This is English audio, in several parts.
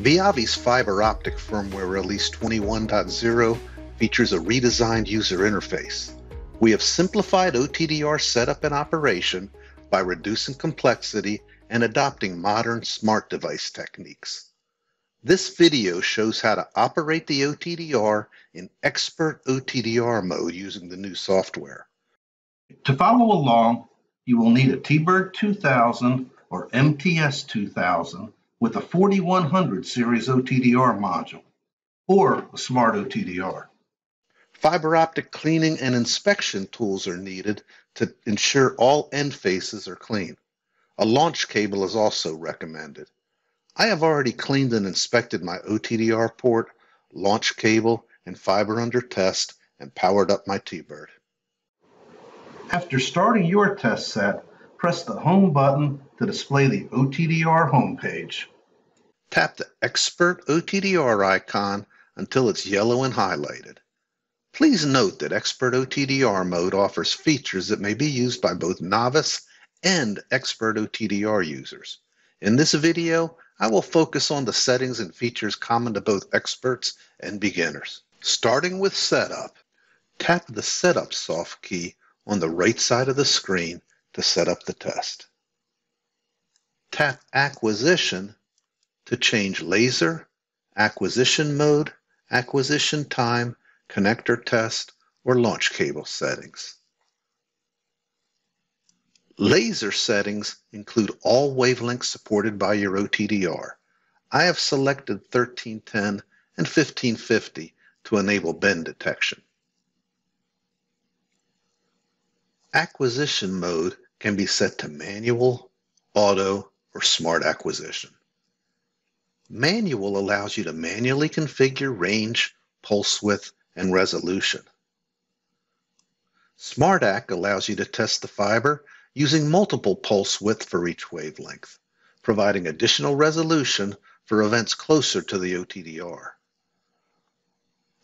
Viavi's fiber optic firmware release 21.0 features a redesigned user interface. We have simplified OTDR setup and operation by reducing complexity and adopting modern smart device techniques. This video shows how to operate the OTDR in expert OTDR mode using the new software. To follow along, you will need a T-BERD 2000 or MTS 2000 with a 4100 series OTDR module or a smart OTDR. Fiber optic cleaning and inspection tools are needed to ensure all end faces are clean. A launch cable is also recommended. I have already cleaned and inspected my OTDR port, launch cable, and fiber under test and powered up my T-BERD. After starting your test set, press the Home button to display the OTDR homepage. Tap the Expert OTDR icon until it's yellow and highlighted. Please note that Expert OTDR mode offers features that may be used by both novice and expert OTDR users. In this video, I will focus on the settings and features common to both experts and beginners. Starting with Setup, tap the Setup soft key on the right side of the screen to set up the test. Tap Acquisition to change laser, acquisition mode, acquisition time, connector test, or launch cable settings. Laser settings include all wavelengths supported by your OTDR. I have selected 1310 and 1550 to enable bend detection. Acquisition mode can be set to manual, auto, or smart acquisition. Manual allows you to manually configure range, pulse width, and resolution. SmartAcq allows you to test the fiber using multiple pulse width for each wavelength, providing additional resolution for events closer to the OTDR.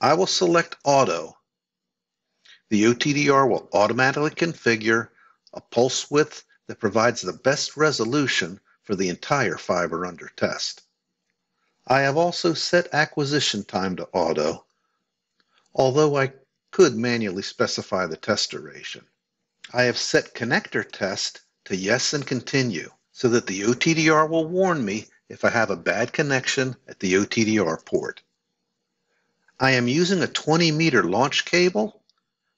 I will select Auto. The OTDR will automatically configure a pulse width that provides the best resolution for the entire fiber under test. I have also set acquisition time to auto, although I could manually specify the test duration. I have set connector test to yes and continue so that the OTDR will warn me if I have a bad connection at the OTDR port. I am using a 20 meter launch cable,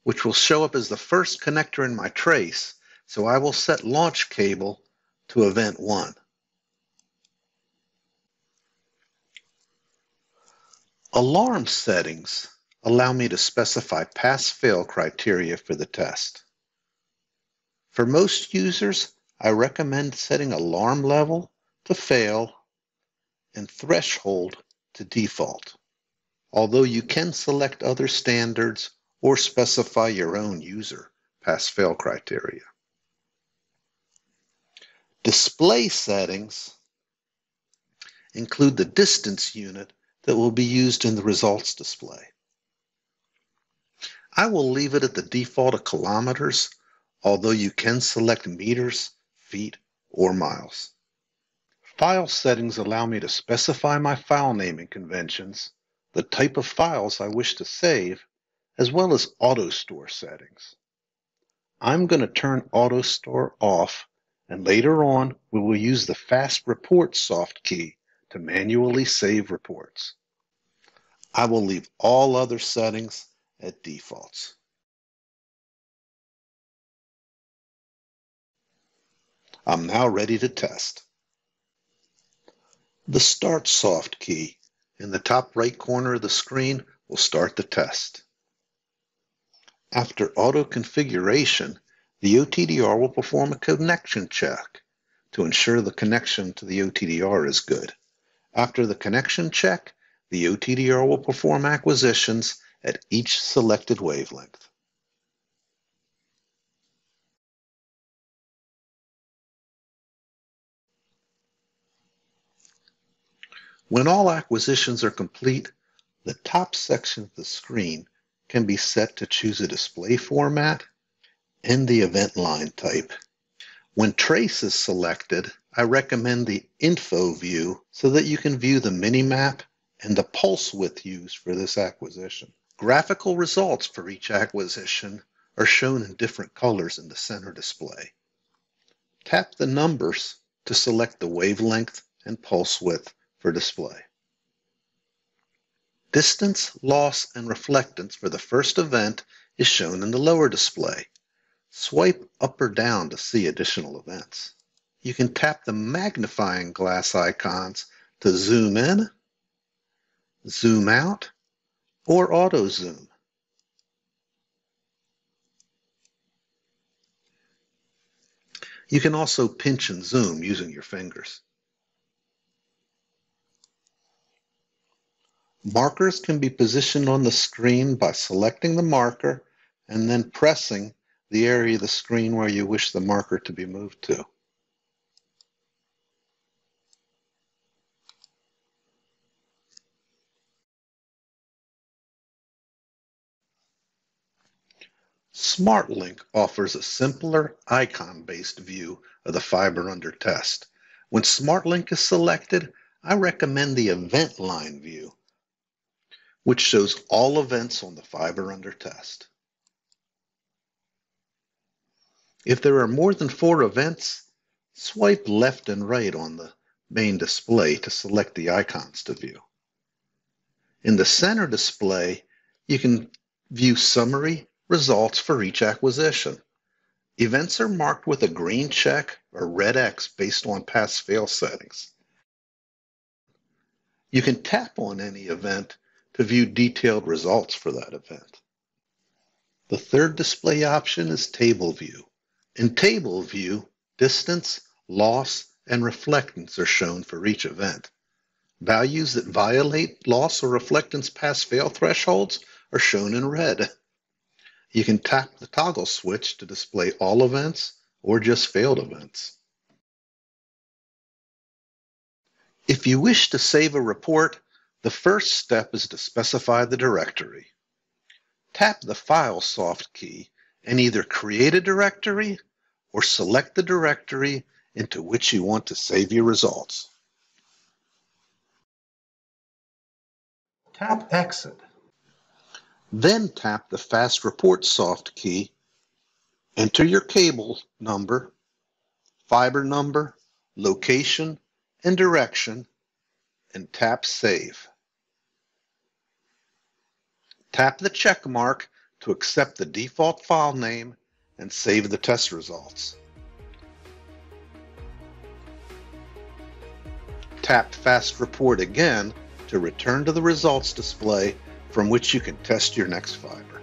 which will show up as the first connector in my trace, so I will set launch cable to event 1. Alarm settings allow me to specify pass-fail criteria for the test. For most users, I recommend setting alarm level to fail and threshold to default, although you can select other standards or specify your own user pass-fail criteria. Display settings include the distance unit that will be used in the results display. I will leave it at the default of kilometers although you can select meters, feet, or miles. File settings allow me to specify my file naming conventions, the type of files I wish to save, as well as auto store settings. I'm going to turn auto store off and later on we will use the fast report soft key to manually save reports. I will leave all other settings at defaults. I'm now ready to test. The Start Soft key in the top right corner of the screen will start the test. After auto configuration, the OTDR will perform a connection check to ensure the connection to the OTDR is good. After the connection check, the OTDR will perform acquisitions at each selected wavelength. When all acquisitions are complete, the top section of the screen can be set to choose a display format and the event line type. When trace is selected, I recommend the Info view so that you can view the mini-map and the pulse width used for this acquisition. Graphical results for each acquisition are shown in different colors in the center display. Tap the numbers to select the wavelength and pulse width for display. Distance, loss, and reflectance for the first event is shown in the lower display. Swipe up or down to see additional events you can tap the magnifying glass icons to zoom in, zoom out, or auto zoom. You can also pinch and zoom using your fingers. Markers can be positioned on the screen by selecting the marker and then pressing the area of the screen where you wish the marker to be moved to. SmartLink offers a simpler icon-based view of the fiber under test. When SmartLink is selected, I recommend the event line view, which shows all events on the fiber under test. If there are more than four events, swipe left and right on the main display to select the icons to view. In the center display, you can view summary results for each acquisition. Events are marked with a green check or red X based on pass fail settings. You can tap on any event to view detailed results for that event. The third display option is Table View. In Table View, distance, loss, and reflectance are shown for each event. Values that violate loss or reflectance pass fail thresholds are shown in red. You can tap the toggle switch to display all events or just failed events. If you wish to save a report, the first step is to specify the directory. Tap the File soft key and either create a directory or select the directory into which you want to save your results. Tap Exit then tap the Fast Report soft key, enter your cable number, fiber number, location, and direction, and tap Save. Tap the check mark to accept the default file name and save the test results. Tap Fast Report again to return to the results display from which you can test your next fiber.